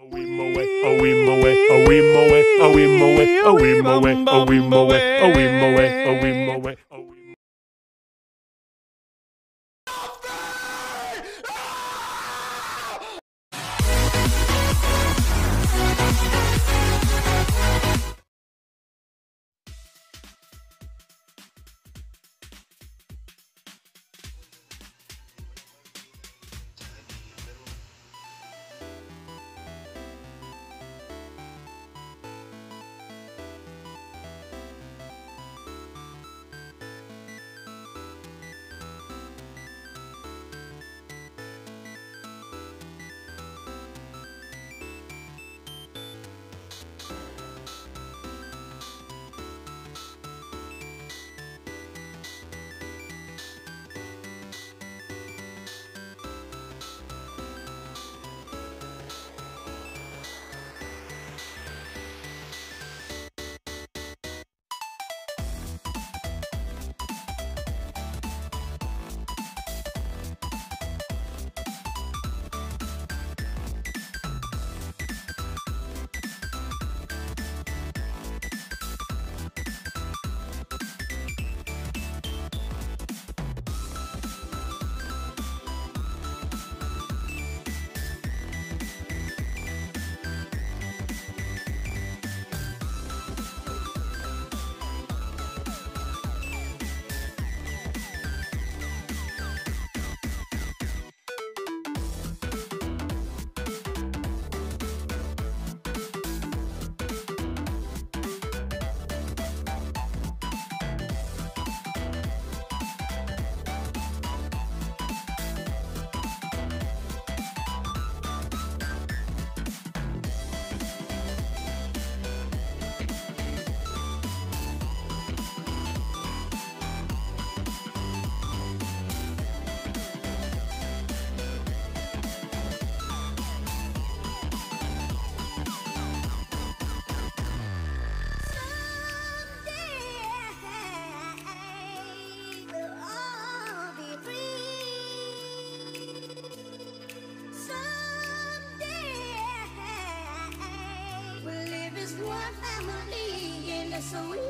Oh, we moe, oh, we moe, oh, we moe, oh, we moe, oh, we moe, oh, we moe. so